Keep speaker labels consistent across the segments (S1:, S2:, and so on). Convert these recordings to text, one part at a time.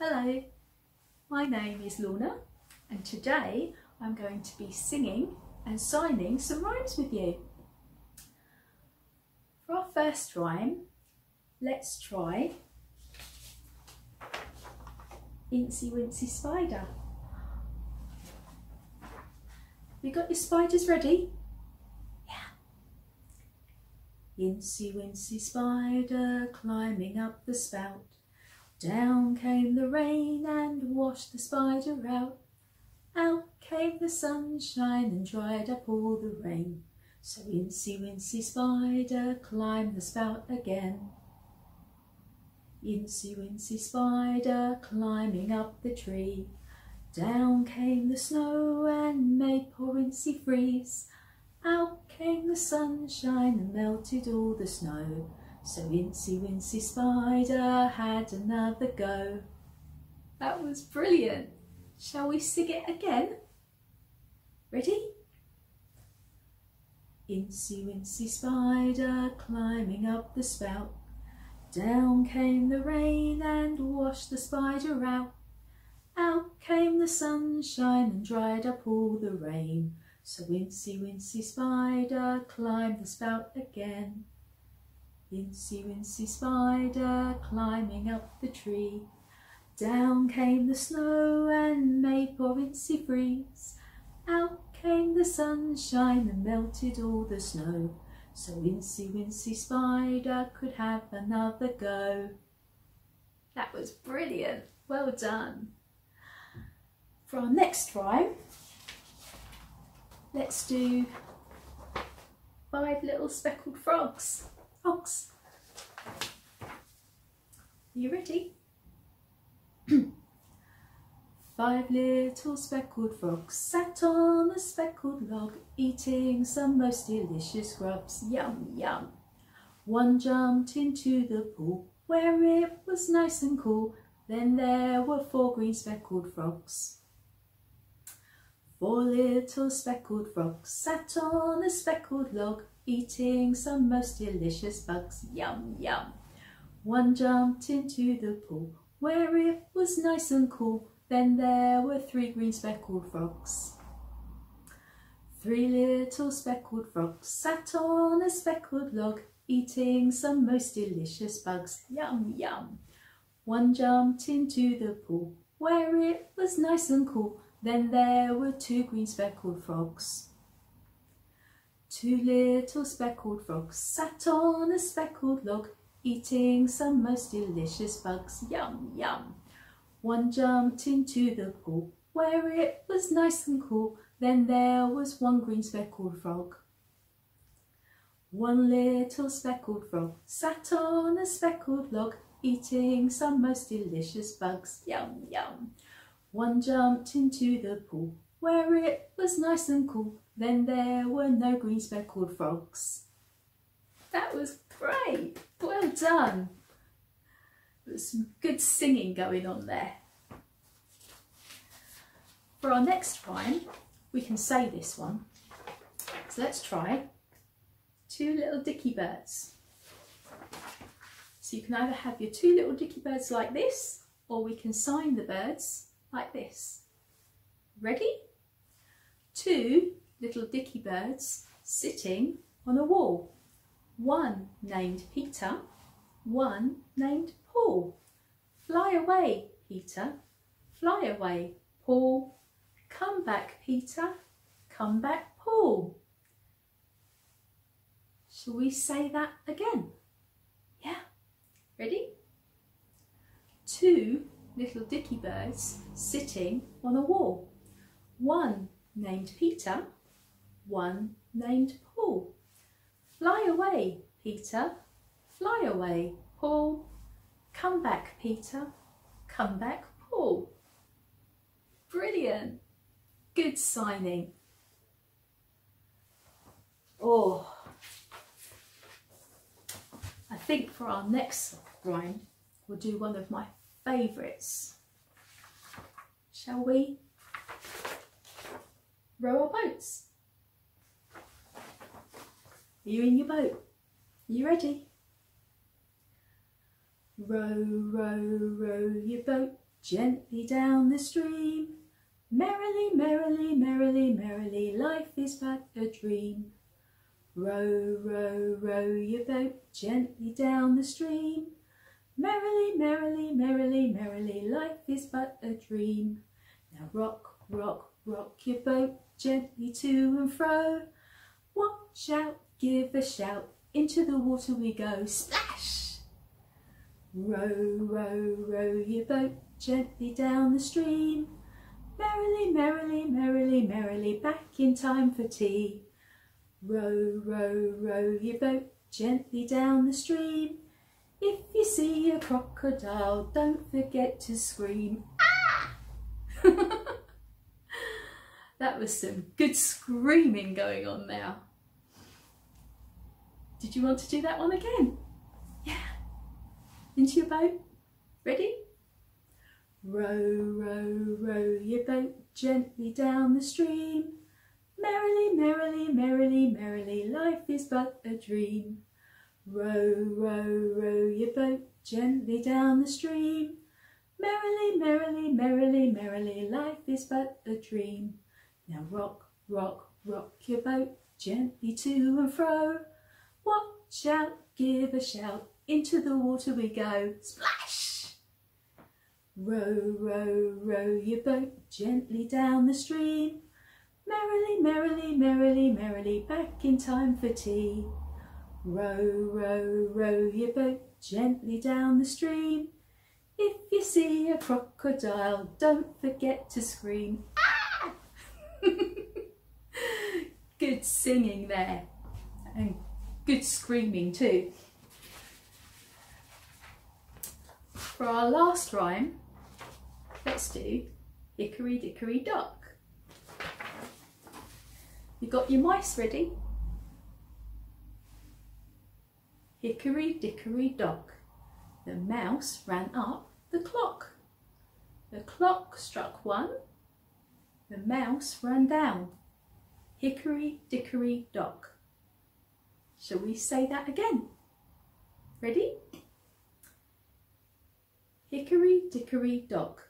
S1: Hello, my name is Lorna and today I'm going to be singing and signing some rhymes with you. For our first rhyme, let's try Incy Wincy Spider. You got your spiders ready? Yeah. Incy Wincy Spider climbing up the spout. Down came the rain and washed the spider out. Out came the sunshine and dried up all the rain. So Incy Wincy Spider climbed the spout again. Incy Wincy Spider climbing up the tree. Down came the snow and made poor Incy freeze. Out came the sunshine and melted all the snow. So Incy Wincy Spider had another go. That was brilliant. Shall we sing it again? Ready? Incy Wincy Spider climbing up the spout. Down came the rain and washed the spider out. Out came the sunshine and dried up all the rain. So Incy Wincy Spider climbed the spout again. Incy Wincy Spider climbing up the tree. Down came the snow and made poor Incy freeze. Out came the sunshine and melted all the snow. So Incy Wincy Spider could have another go. That was brilliant. Well done. For our next rhyme, Let's do five little speckled frogs. Are you ready? Five little speckled frogs sat on a speckled log, eating some most delicious grubs. Yum, yum. One jumped into the pool where it was nice and cool. Then there were four green speckled frogs. Four little speckled frogs sat on a speckled log, eating some most delicious bugs. Yum, yum. One jumped into the pool where it was nice and cool. Then there were three green speckled frogs. Three little speckled frogs sat on a speckled log, eating some most delicious bugs. Yum, yum. One jumped into the pool where it was nice and cool. Then there were two green speckled frogs. Two little speckled frogs sat on a speckled log, eating some most delicious bugs. Yum, yum. One jumped into the pool where it was nice and cool. Then there was one green speckled frog. One little speckled frog sat on a speckled log, eating some most delicious bugs. Yum, yum. One jumped into the pool where it was nice and cool. Then there were no green speckled frogs. That was great. Well done. There's some good singing going on there. For our next rhyme, we can say this one. So let's try two little dicky birds. So you can either have your two little dicky birds like this, or we can sign the birds like this. Ready? Two little dicky birds sitting on a wall. One named Peter, one named Paul. Fly away, Peter, fly away, Paul. Come back, Peter, come back, Paul. Shall we say that again? Yeah. Ready? Two little dicky birds sitting on a wall. One named Peter, one named Paul. Fly away, Peter, fly away, Paul. Come back, Peter, come back, Paul. Brilliant. Good signing. Oh, I think for our next rhyme, we'll do one of my favourites. Shall we row our boats? Are you in your boat? Are you ready? Row, row, row your boat gently down the stream. Merrily, merrily, merrily, merrily, life is but a dream. Row, row, row your boat gently down the stream. Merrily, merrily, merrily, merrily, life is but a dream. Now rock, rock, rock your boat gently to and fro. Watch out, give a shout, into the water we go, splash! Row, row, row your boat gently down the stream. Merrily, merrily, merrily, merrily, back in time for tea. Row, row, row your boat gently down the stream. If you see a crocodile, don't forget to scream. Ah! that was some good screaming going on there. Did you want to do that one again? Yeah. Into your boat. Ready? Row, row, row your boat gently down the stream. Merrily, merrily, merrily, merrily, life is but a dream. Row, row, row your boat gently down the stream. Merrily, merrily, merrily, merrily, life is but a dream. Now rock, rock, rock your boat gently to and fro. Watch out, give a shout, into the water we go, splash! Row, row, row your boat gently down the stream. Merrily, merrily, merrily, merrily, back in time for tea. Row, row, row your boat gently down the stream. If you see a crocodile, don't forget to scream. Ah! good singing there. And good screaming too. For our last rhyme, let's do Hickory Dickory Dock. You got your mice ready? Hickory dickory dock, the mouse ran up the clock. The clock struck one, the mouse ran down. Hickory dickory dock. Shall we say that again? Ready? Hickory dickory dock,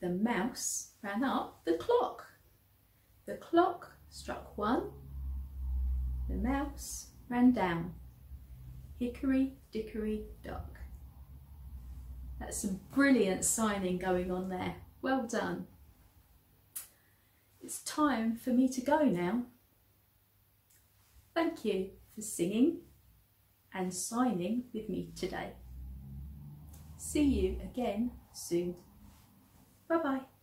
S1: the mouse ran up the clock. The clock struck one, the mouse ran down. Hickory Dickory Dock. That's some brilliant signing going on there. Well done. It's time for me to go now. Thank you for singing and signing with me today. See you again soon. Bye bye.